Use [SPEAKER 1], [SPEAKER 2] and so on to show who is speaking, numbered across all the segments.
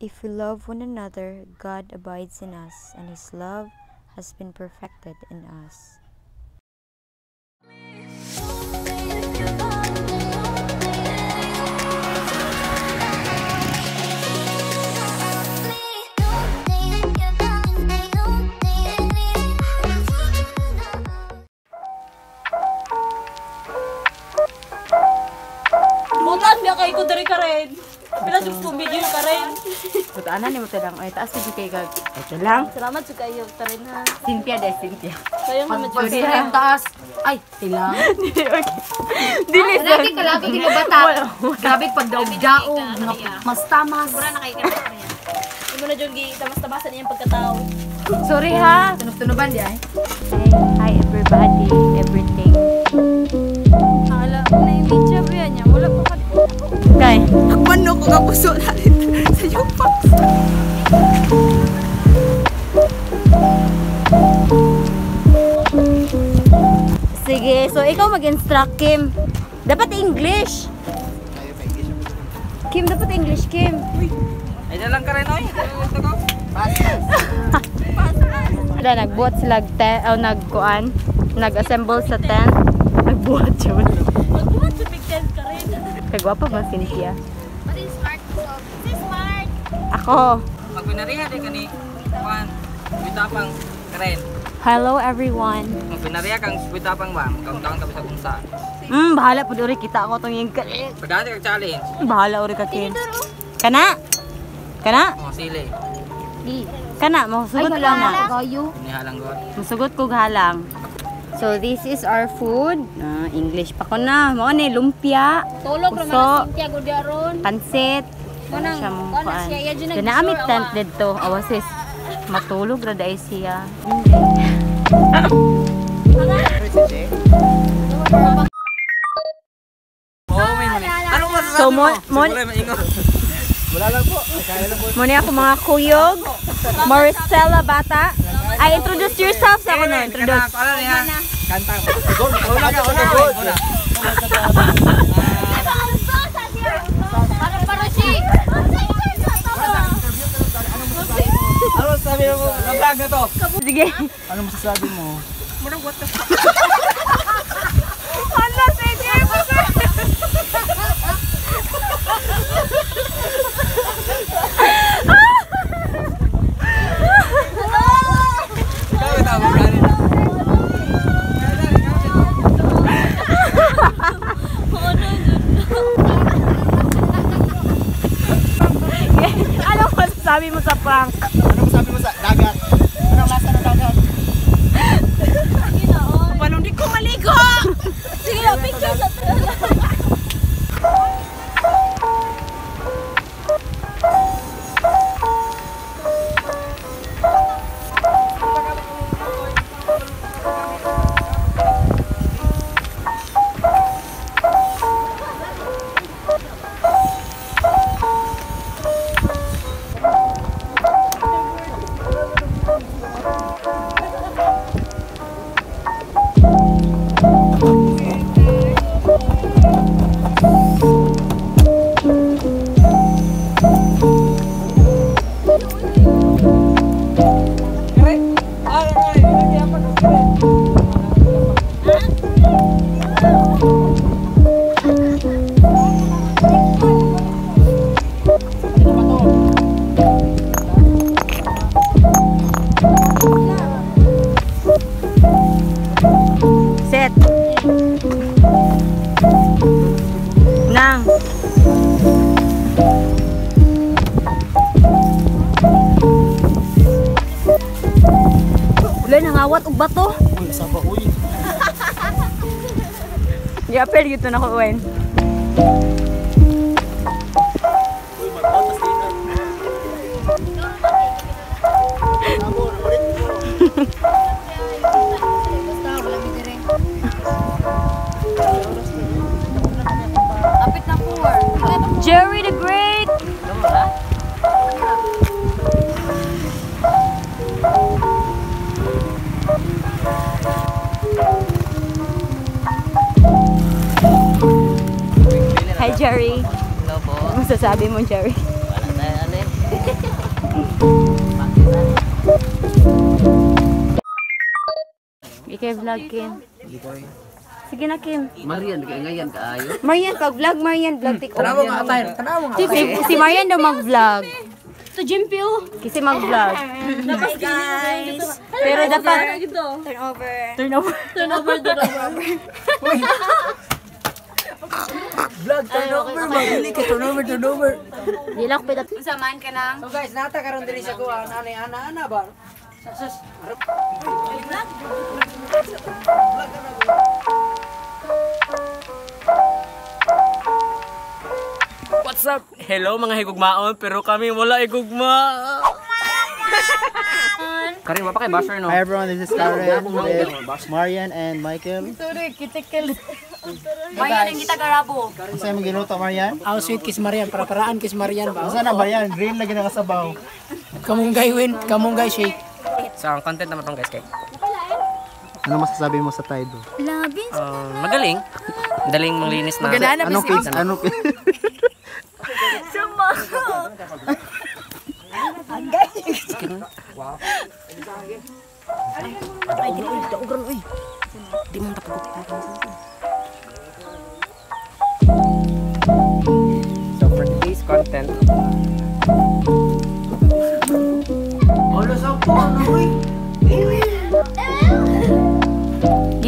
[SPEAKER 1] If we love one another, God abides in us, and his love has been perfected in us.
[SPEAKER 2] Butan niya kay ko diri ka rin. Pilas yung video ka rin.
[SPEAKER 3] Butaan ni mo talang ay taas kasi kay kag. Ito lang.
[SPEAKER 2] Salamat sa kayo ta rin ha.
[SPEAKER 3] Cynthia de Cynthia.
[SPEAKER 2] Naman
[SPEAKER 3] Pag
[SPEAKER 2] siya.
[SPEAKER 3] rin taas. Ay, tilang.
[SPEAKER 1] Dili
[SPEAKER 3] Lagi ka lagi kinabata. Grabe pag daog-daog. Mas tamas.
[SPEAKER 2] Hindi mo na dyan tamas-tamasan niyang pagkatao.
[SPEAKER 3] Sorry ha. Tunog-tunuban di ay.
[SPEAKER 1] Hi everybody, everything. Kay,
[SPEAKER 3] Manok ko kapuso natin sa yupak.
[SPEAKER 1] sige, so ikaw mag-instruct Kim. Dapat English. Kim, dapat English, Kim.
[SPEAKER 4] Ay, dalang ka rin, oy. Ko.
[SPEAKER 1] Wala, nagbuhat sila, te, oh, nagkuan, nag-assemble sa tent. Nagbuhat yun.
[SPEAKER 2] Magbuhat sa big tent ka.
[SPEAKER 1] Kagwapa ba, Cynthia? Ako.
[SPEAKER 4] Magbinariya di ka ni Juan. Witapang karen.
[SPEAKER 1] Hello everyone.
[SPEAKER 4] Magbinariya kang witapang ba? Magkauntaon ka sa unsa.
[SPEAKER 1] Hmm, bahala po uri kita ako tong yung
[SPEAKER 4] Pagdati kang challenge.
[SPEAKER 1] Bahala uri ka Kim. Kana? Kana?
[SPEAKER 4] O, sili.
[SPEAKER 1] Kana, masugot ko na.
[SPEAKER 4] Inihalang god.
[SPEAKER 1] Masugot ko halang. So this is our food. Ah, English pa ko na. Mo ni lumpia,
[SPEAKER 2] Tulog
[SPEAKER 1] Puso.
[SPEAKER 2] naman na Cynthia Gudyaron.
[SPEAKER 1] pansit.
[SPEAKER 2] Manang,
[SPEAKER 1] Siya mong
[SPEAKER 2] kuan na
[SPEAKER 1] kuan.
[SPEAKER 2] siya. Yan dyan
[SPEAKER 1] Kana amit
[SPEAKER 2] nag-sure,
[SPEAKER 1] tent
[SPEAKER 2] awa.
[SPEAKER 1] dito. Awasis. Matulog ra dai siya. So,
[SPEAKER 4] mo?
[SPEAKER 1] mo-.
[SPEAKER 4] Wala lang po.
[SPEAKER 1] Muna ako mga kuyog. Maricela Bata. Ay, introduce yourself sa ako na. Introduce.
[SPEAKER 4] Ano niya? Kanta mo. Una ka, una, gold. Una. Ano masasabi mo? Na-vlog na to.
[SPEAKER 1] Sige.
[SPEAKER 4] Ano masasabi mo?
[SPEAKER 1] Hala, nangawat og bato.
[SPEAKER 4] Uy, saba, uy.
[SPEAKER 1] Yapel gito na ko uwen.
[SPEAKER 2] Kapit na four.
[SPEAKER 1] Jerry Jerry.
[SPEAKER 4] Hello po.
[SPEAKER 1] Ano masasabi mo, Jerry?
[SPEAKER 4] Wala tayo, ano eh.
[SPEAKER 2] Ikaw vlog, Kim. Sige na, Kim.
[SPEAKER 5] Marian, kaya ngayon kaayo.
[SPEAKER 1] Marian, pag-vlog, Marian, vlog, take over.
[SPEAKER 4] Tanawa nga tayo, tanawa nga
[SPEAKER 1] tayo. Si Marian daw mag-vlog.
[SPEAKER 2] To gym pill.
[SPEAKER 1] Kasi mag-vlog.
[SPEAKER 2] Hi guys.
[SPEAKER 1] Pero dapat
[SPEAKER 2] turn over.
[SPEAKER 1] Turn over.
[SPEAKER 2] Turn over. Turn over.
[SPEAKER 4] Turn over. Mabili ka, turn over, turn over.
[SPEAKER 1] Dilak pa dapat.
[SPEAKER 2] Samahan ka lang.
[SPEAKER 4] So guys, nata karon diri sa kuha. Ano ni ana ana ba? Sus. What's up? Hello mga higugmaon, pero kami wala higugma. Karin, wapa kay basher no?
[SPEAKER 6] Hi everyone, this is Karen with Marian and Michael.
[SPEAKER 3] Mayan ang kita garabo.
[SPEAKER 6] Ano sa'yo magiluto, Marian?
[SPEAKER 7] Aw sweet kiss Marian, para paraan kiss Marian ba?
[SPEAKER 6] Saan na ba yan? Green lagi na kasabaw.
[SPEAKER 7] Kamunggay win, kamunggay shake.
[SPEAKER 4] So, ang content naman tong guys kay.
[SPEAKER 6] Ano masasabi mo sa Tide?
[SPEAKER 2] Labis.
[SPEAKER 4] Um, magaling. Daling manglinis na.
[SPEAKER 6] Anong page? Anong page?
[SPEAKER 4] So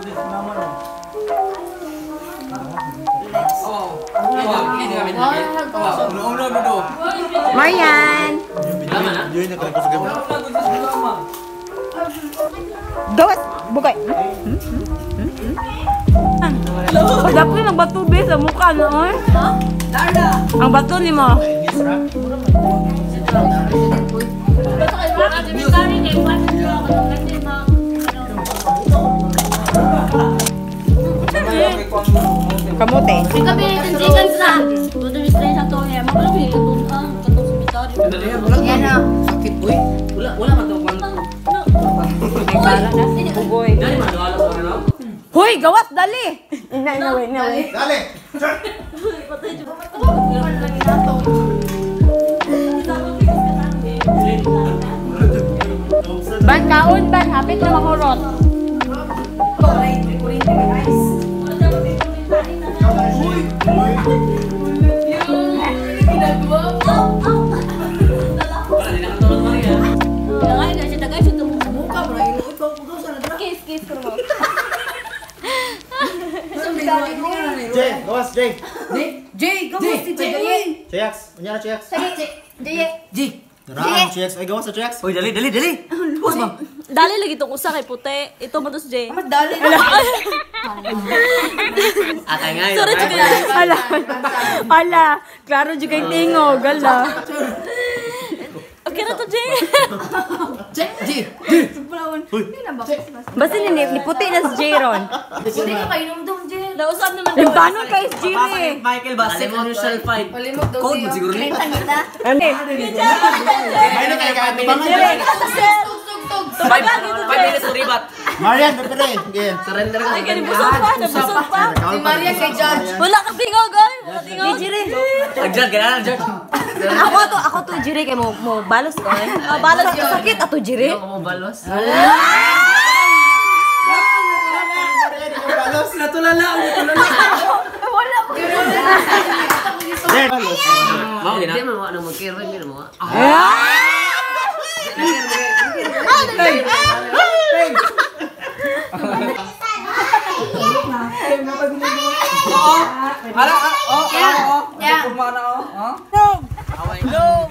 [SPEAKER 4] budit sa mama no. Oh. Oh, hindi kami namin. Oh, una budo.
[SPEAKER 1] Marian.
[SPEAKER 6] Yun yung kalang kasagawa.
[SPEAKER 4] Una budit sa mama.
[SPEAKER 1] Dos. Bukay. Dapat yung nagbato be sa mukha, no? oy? Ang bato ni mo. Kamote. Yan o.
[SPEAKER 7] Sakit uy.
[SPEAKER 5] wala, wala man daw kwan.
[SPEAKER 1] Bugoy.
[SPEAKER 5] Dali man, wala ko na.
[SPEAKER 1] Hoy, gawas, dali! Ina, ina, ina, ina.
[SPEAKER 6] Dali!
[SPEAKER 1] Ban, kaon, ban. Hapit na mahurot.
[SPEAKER 2] Dagay na siya, dagay siya tumong sa mukha. Kiss, kiss ko naman.
[SPEAKER 6] Jay, gawas, Jay!
[SPEAKER 7] Jay, gawas si Jay.
[SPEAKER 6] Chex! Ano na, Chex?
[SPEAKER 7] Jay.
[SPEAKER 6] Naraan, Chex. Ay, gawas sa Chex.
[SPEAKER 5] Uy, dali, dali, dali.
[SPEAKER 2] Dali lagi itong usa kay puti. Ito mo to si Jay.
[SPEAKER 5] Atay nga yun.
[SPEAKER 2] Sorry. Jay.
[SPEAKER 1] Ala, ala. Klaro juga yung tingog, ala.
[SPEAKER 2] Okay na to, Jay.
[SPEAKER 7] Jay, Jay.
[SPEAKER 1] Basta ni, ni puti na si Jayron.
[SPEAKER 2] Nausap naman
[SPEAKER 1] Yung banon kay si Jimmy.
[SPEAKER 5] Michael ba? On yourself fight. Code mo siguro ni.
[SPEAKER 1] Ano?
[SPEAKER 6] Na kayo kahit tubangan.
[SPEAKER 5] Five, minutes to rebat.
[SPEAKER 6] Marian, pepere. Again.
[SPEAKER 5] Surrender ka.
[SPEAKER 2] Ay, ganun busog pa. Nabusog pa.
[SPEAKER 6] Si Marian kay Judge.
[SPEAKER 2] Wala ka tingog, ay. Wala tingog.
[SPEAKER 5] Agad, ganyan, agad.
[SPEAKER 1] Ako to, ako to, Jiri, kay mo, mo balos ko eh.
[SPEAKER 2] Ah, balas yun.
[SPEAKER 1] Sakit ato, Jiri.
[SPEAKER 5] Ako mo balos.
[SPEAKER 6] Jay,
[SPEAKER 5] Mau gina? Hindi mo ano mag-care, hindi mo.
[SPEAKER 4] Hala, ah, oh, oh, oh. Yeah. Kumana oh. Oh. Away. Low, low.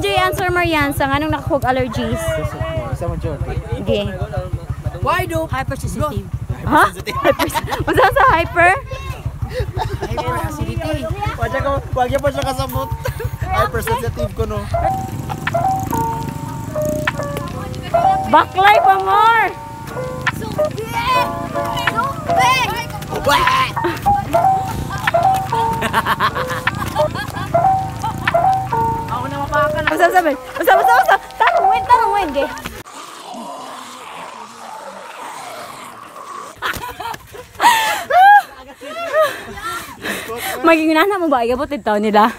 [SPEAKER 1] Dyan answer Marian sa nganong nakahug allergies?
[SPEAKER 6] Man John.
[SPEAKER 1] Okay.
[SPEAKER 7] Why do?
[SPEAKER 2] Hypersensitive.
[SPEAKER 1] Ha? Hyper. Unsa sa hyper?
[SPEAKER 7] Hyperacidity.
[SPEAKER 6] Wag ko, wag pa siya kasabot. Hypersensitive ko no.
[SPEAKER 1] Baklay pa more.
[SPEAKER 7] Ako na mapakan.
[SPEAKER 1] Unsa sabi? Unsa unsa unsa? Tanong win, tanong win gay. Maging na mo ba igabot ito nila?